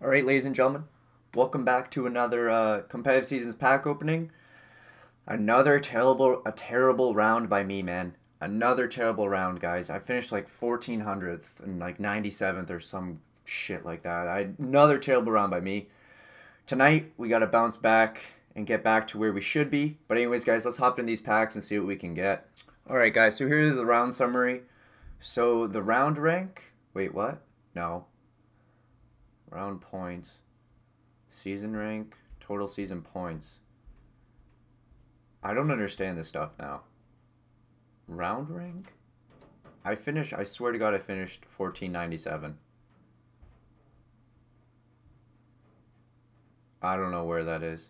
All right, ladies and gentlemen, welcome back to another uh, competitive seasons pack opening. Another terrible, a terrible round by me, man. Another terrible round, guys. I finished like 1400th and like 97th or some shit like that. I another terrible round by me. Tonight we got to bounce back and get back to where we should be. But anyways, guys, let's hop in these packs and see what we can get. All right, guys. So here's the round summary. So the round rank. Wait, what? No. Round points. Season rank. Total season points. I don't understand this stuff now. Round rank? I finished, I swear to God, I finished 1497. I don't know where that is.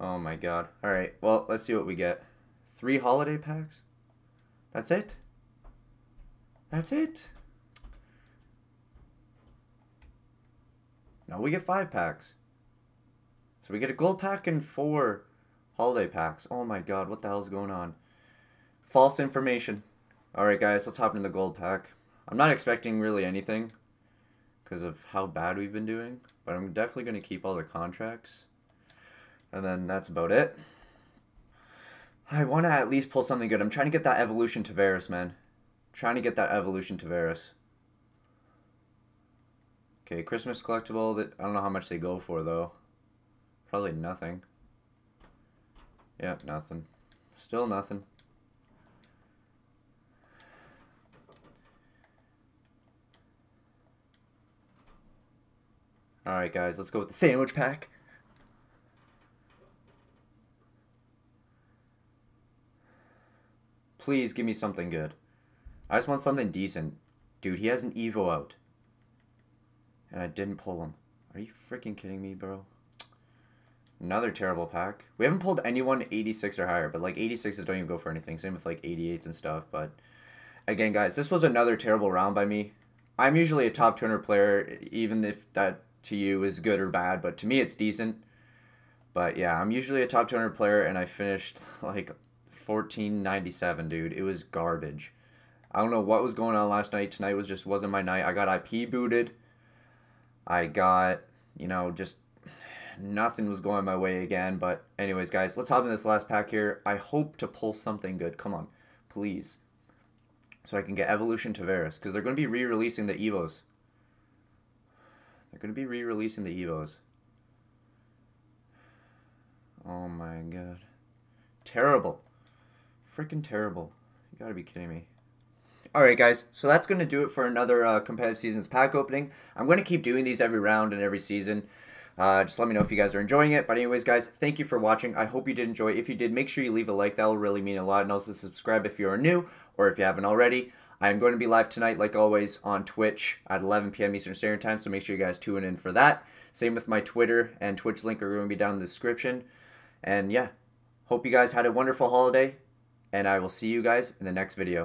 Oh my god. Alright, well, let's see what we get. Three holiday packs? That's it? That's it? No, we get five packs. So we get a gold pack and four holiday packs. Oh my god, what the hell is going on? False information. Alright guys, let's hop into the gold pack. I'm not expecting really anything because of how bad we've been doing, but I'm definitely going to keep all the contracts. And then that's about it. I want to at least pull something good. I'm trying to get that evolution Tavares, man. I'm trying to get that evolution Tavares. Okay, Christmas collectible. That I don't know how much they go for though. Probably nothing. Yep, nothing. Still nothing. Alright guys, let's go with the sandwich pack. Please give me something good. I just want something decent. Dude, he has an Evo out. And I didn't pull him. Are you freaking kidding me, bro? Another terrible pack. We haven't pulled anyone 86 or higher, but like 86s don't even go for anything. Same with like 88s and stuff. But again, guys, this was another terrible round by me. I'm usually a top 200 player, even if that to you is good or bad, but to me it's decent. But yeah, I'm usually a top 200 player, and I finished like 1497, dude. It was garbage. I don't know what was going on last night. Tonight was just wasn't my night. I got IP booted. I got, you know, just nothing was going my way again. But anyways, guys, let's hop in this last pack here. I hope to pull something good. Come on, please. So I can get Evolution Tavares. Because they're going to be re-releasing the Evos. They're going to be re-releasing the Evos. Oh my god. Terrible. Freaking terrible. You gotta be kidding me. Alright guys, so that's going to do it for another uh, competitive seasons pack opening. I'm going to keep doing these every round and every season. Uh, just let me know if you guys are enjoying it. But anyways, guys, thank you for watching. I hope you did enjoy. If you did, make sure you leave a like. That will really mean a lot. And also subscribe if you are new or if you haven't already. I am going to be live tonight, like always, on Twitch at 11 p.m. Eastern Standard Time. So make sure you guys tune in for that. Same with my Twitter and Twitch link are going to be down in the description. And yeah, hope you guys had a wonderful holiday. And I will see you guys in the next video.